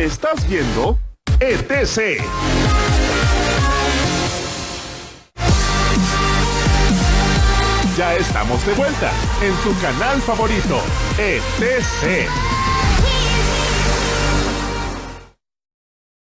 Estás viendo ETC. Ya estamos de vuelta en tu canal favorito, ETC.